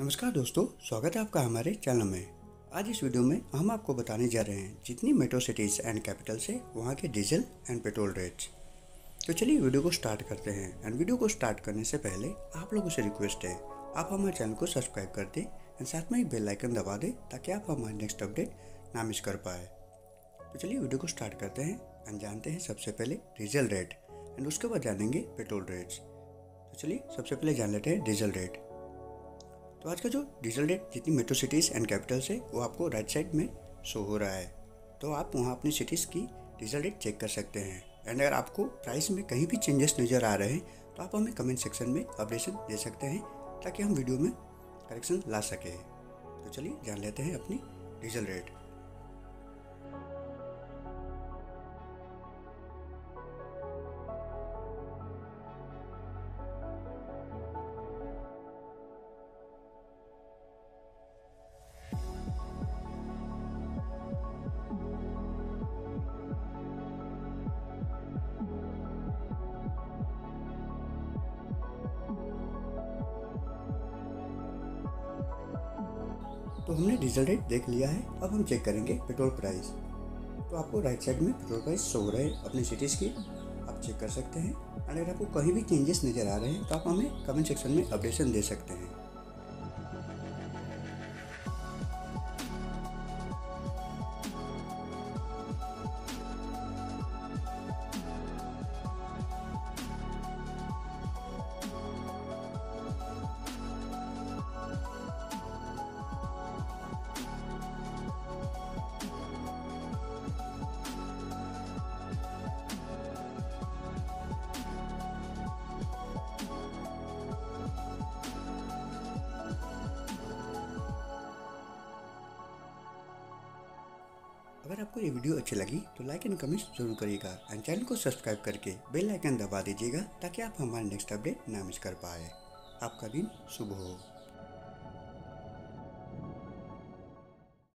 नमस्कार दोस्तों, स्वागत है आपका हमारे चैनल में। आज इस वीडियो में हम आपको बताने जा रहे हैं जितनी मेट्रो सिटीज़ एंड कैपिटल्स है वहाँ के डीजल एंड पेट्रोल रेट्स। तो चलिए वीडियो को स्टार्ट करते हैं। एंड वीडियो को स्टार्ट करने से पहले आप लोगों से रिक्वेस्ट है, आप हमारे चैनल को सब्सक्राइब कर दें एंड साथ में बेल आइकन दबा दें ताकि आप हमारे नेक्स्ट अपडेट ना मिस कर पाए। तो चलिए वीडियो को स्टार्ट करते हैं एंड जानते हैं सबसे पहले डीजल रेट एंड उसके बाद जानेंगे पेट्रोल रेट्स। तो चलिए सबसे पहले जान लेते हैं डीजल रेट। तो आज का जो डीजल रेट जितनी मेट्रो सिटीज़ एंड कैपिटल्स है, वो आपको राइट साइड में शो हो रहा है। तो आप वहाँ अपनी सिटीज़ की डीजल रेट चेक कर सकते हैं। एंड अगर आपको प्राइस में कहीं भी चेंजेस नज़र आ रहे हैं तो आप हमें कमेंट सेक्शन में अपडेशन दे सकते हैं, ताकि हम वीडियो में करेक्शन ला सकें। तो चलिए जान लेते हैं अपनी डीजल रेट तो हमने डीजल रेट देख लिया है, अब हम चेक करेंगे पेट्रोल प्राइस तो आपको राइट साइड में पेट्रोल प्राइस शो रहे अपने सिटीज़ की। आप चेक कर सकते हैं। अगर आपको कहीं भी चेंजेस नज़र आ रहे हैं तो आप हमें कमेंट सेक्शन में अपडेशन दे सकते हैं। अगर आपको ये वीडियो अच्छी लगी तो लाइक एंड कमेंट ज़रूर करिएगा एंड चैनल को सब्सक्राइब करके बेल आइकन दबा दीजिएगा ताकि आप हमारे नेक्स्ट अपडेट ना मिस कर पाए। आपका दिन शुभ हो।